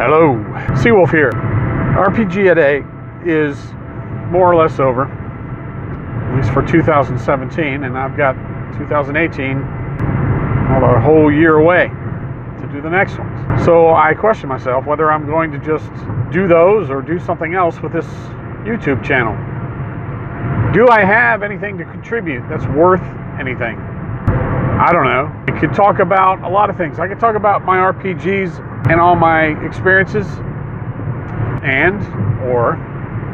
Hello, Seawolf here. RPG a day is more or less over, at least for 2017, and I've got 2018 well, a whole year away to do the next ones. So I question myself whether I'm going to just do those or do something else with this YouTube channel. Do I have anything to contribute that's worth anything? I don't know. I could talk about a lot of things. I could talk about my RPGs and all my experiences and or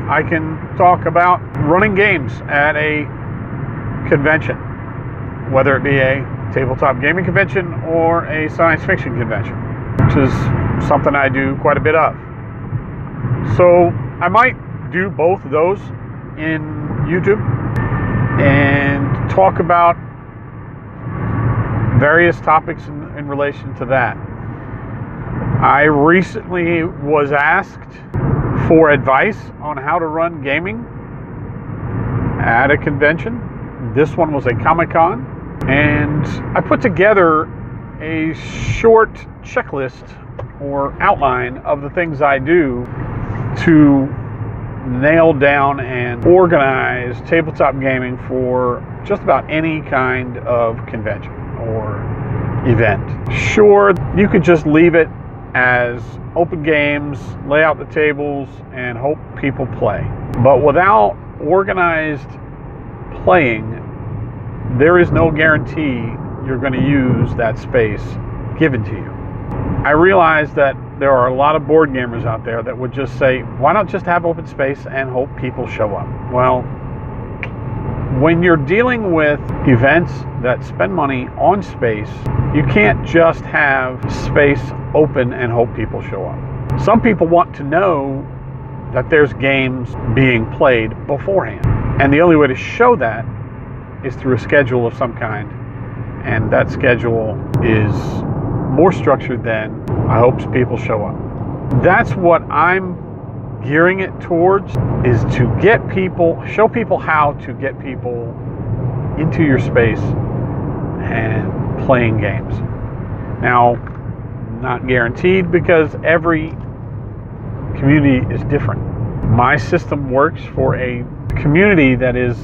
I can talk about running games at a convention, whether it be a tabletop gaming convention or a science fiction convention, which is something I do quite a bit of. So I might do both of those in YouTube and talk about various topics in, in relation to that. I recently was asked for advice on how to run gaming at a convention. This one was a Comic Con, and I put together a short checklist or outline of the things I do to nail down and organize tabletop gaming for just about any kind of convention or event. Sure, you could just leave it as open games, lay out the tables, and hope people play. But without organized playing, there is no guarantee you're going to use that space given to you. I realize that there are a lot of board gamers out there that would just say, why not just have open space and hope people show up? Well, when you're dealing with events that spend money on space, you can't just have space open and hope people show up. Some people want to know that there's games being played beforehand. And the only way to show that is through a schedule of some kind. And that schedule is more structured than I hope people show up. That's what I'm gearing it towards is to get people, show people how to get people into your space and playing games. Now, not guaranteed because every community is different. My system works for a community that is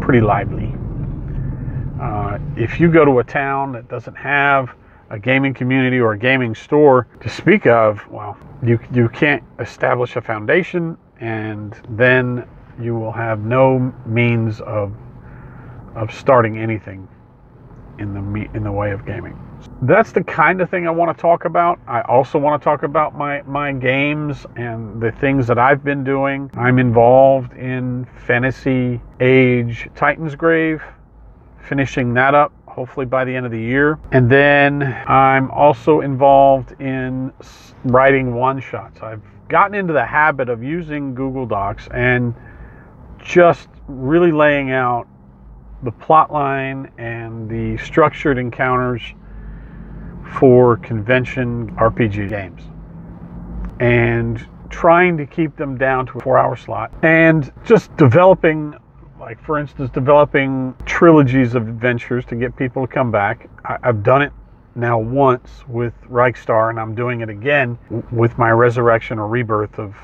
pretty lively. Uh, if you go to a town that doesn't have a gaming community or a gaming store to speak of, well, you, you can't establish a foundation and then you will have no means of, of starting anything in the, in the way of gaming. That's the kind of thing I want to talk about. I also want to talk about my, my games and the things that I've been doing. I'm involved in Fantasy Age Titan's Grave, finishing that up hopefully by the end of the year. And then I'm also involved in writing one shots. I've gotten into the habit of using Google Docs and just really laying out the plot line and the structured encounters for convention RPG games. And trying to keep them down to a four hour slot and just developing like for instance developing trilogies of adventures to get people to come back. I, have done it now once with Reichstar and i'm doing it again with my resurrection or rebirth of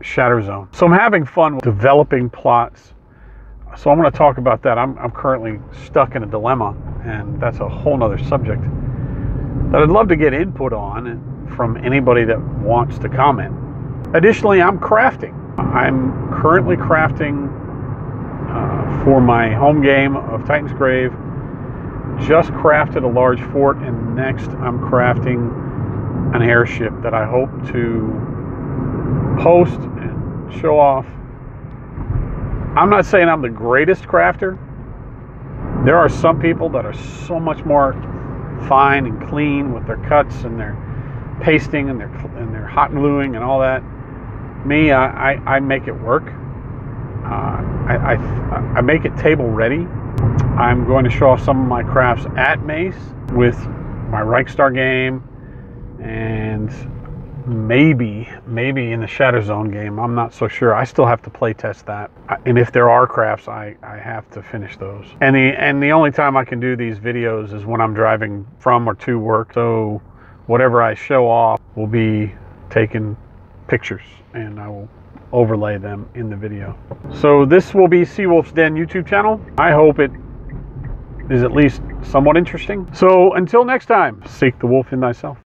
Shatterzone. So i'm having fun with developing plots. So i'm going to talk about that. I'm, I'm currently stuck in a dilemma and that's a whole nother subject that i'd love to get input on from anybody that wants to comment additionally i'm crafting i'm currently crafting uh, for my home game of Titan's Grave. Just crafted a large fort, and next I'm crafting an airship that I hope to post and show off. I'm not saying I'm the greatest crafter. There are some people that are so much more fine and clean with their cuts and their pasting and their and their hot gluing and all that. Me, I, I, I make it work. Uh, I, I, I make it table ready. I'm going to show off some of my crafts at Mace with my Reichstar game and maybe maybe in the Shatterzone game i'm not so sure i still have to play test that and if there are crafts i i have to finish those and the and the only time i can do these videos is when i'm driving from or to work so whatever i show off will be taken pictures and I will overlay them in the video. So this will be Seawolf's Den YouTube channel. I hope it is at least somewhat interesting. So until next time, seek the wolf in thyself.